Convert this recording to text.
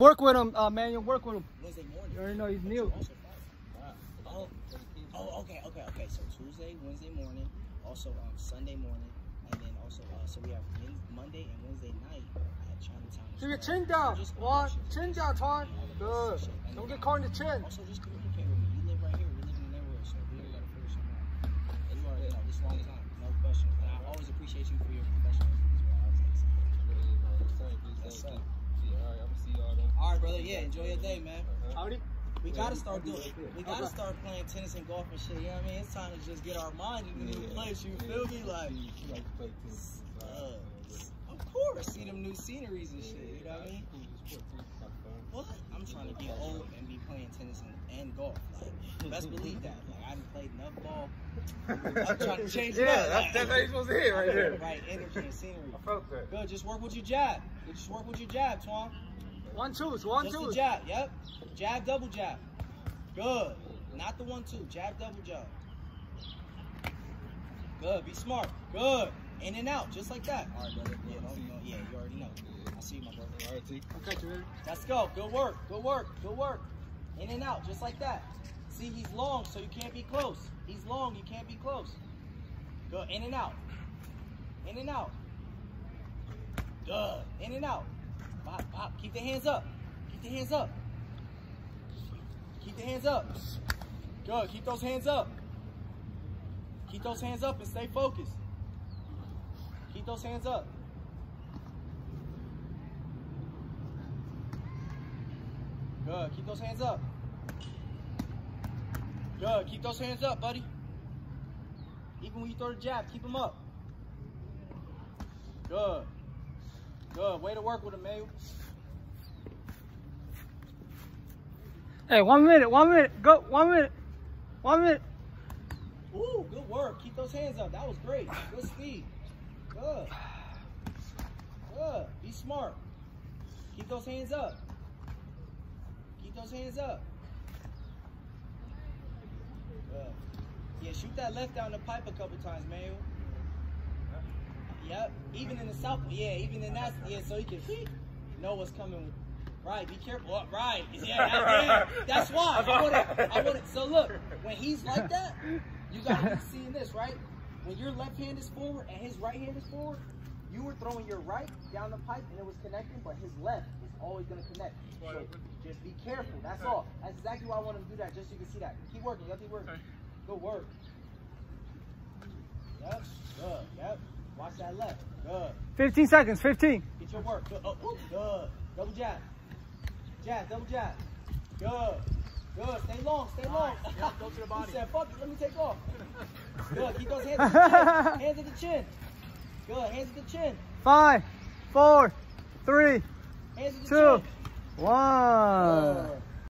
Work with him, uh, Manuel. Work with him. Wednesday morning. You already know he's new. Fight. Oh, oh, okay, okay, okay. So Tuesday, Wednesday morning, also um, Sunday morning, and then also uh, so we have Monday and Wednesday night at Chinatown. as Keep your chin down. Just One, chin down, Twan. Good. shit. Don't get caught in the chin. Also, just communicate with me. You live right here. We live in the neighborhood, so we gotta figure something out. And you already know this long time, no question. And I always appreciate you for your professionalism as well. I was like, Yes, sir. All right, brother. Yeah, enjoy your day, man. Howdy. We gotta start doing. We gotta start playing tennis and golf and shit. You know what I mean? It's time to just get our mind in the new place. You feel me? Like, uh, of course, see them new sceneries and shit. You know what I mean? What? I'm trying to get old and be playing tennis and, and golf. Like, best believe that. Like, I haven't played enough ball. I'm trying to change it Yeah, up. that's, that's how you're supposed to hit right there. Right, energy and scenery. I felt that. Good. Just work with your jab. Just work with your jab, Twan. One twos. One Just the twos. jab. Yep. Jab, double jab. Good. Not the one two. Jab, double jab. Good. Be smart. Good. In and out, just like that. All right, brother. Yeah, no, no, yeah, you already know. I see you, my brother. All right, T. Okay, you? Let's go. Good work. Good work. Good work. In and out, just like that. See, he's long, so you can't be close. He's long, you can't be close. Good. In and out. In and out. Good. In and out. Pop, pop. Keep the hands up. Keep the hands up. Keep the hands up. Good. Keep those hands up. Keep those hands up and stay focused. Keep those hands up. Good. Keep those hands up. Good. Keep those hands up, buddy. Even when you throw the jab, keep them up. Good. Good. Way to work with him, man. Hey, one minute. One minute. Go. One minute. One minute. Ooh, good work. Keep those hands up. That was great. Good speed. Good. Good. Be smart. Keep those hands up. Keep those hands up. Good. Yeah, shoot that left down the pipe a couple times, man. Yep. Even in the south, yeah, even in that, yeah, so you can know what's coming. Right, be careful. Right, yeah, that, yeah, that's why. I want it. I want it. So look, when he's like that, you gotta be seeing this, right? When your left hand is forward and his right hand is forward, you were throwing your right down the pipe and it was connecting, but his left is always gonna connect. So just be careful. That's all. That's exactly why I want him to do that, just so you can see that. Keep working. Yep, keep working. Good work. Yep. Good. Yep. Watch that left. Good. 15 seconds. 15. Get your work. Good. Oh, ooh, good. Double jab. Jab. Double jab. Good. Good. Stay long. Stay long. go to the body. He said, "Fuck it. Let me take off." Good. Keep those hands at the chin. Hands at the chin. Good. Hands at the chin. Five, four, three, Hands at the two, chin. one. Good.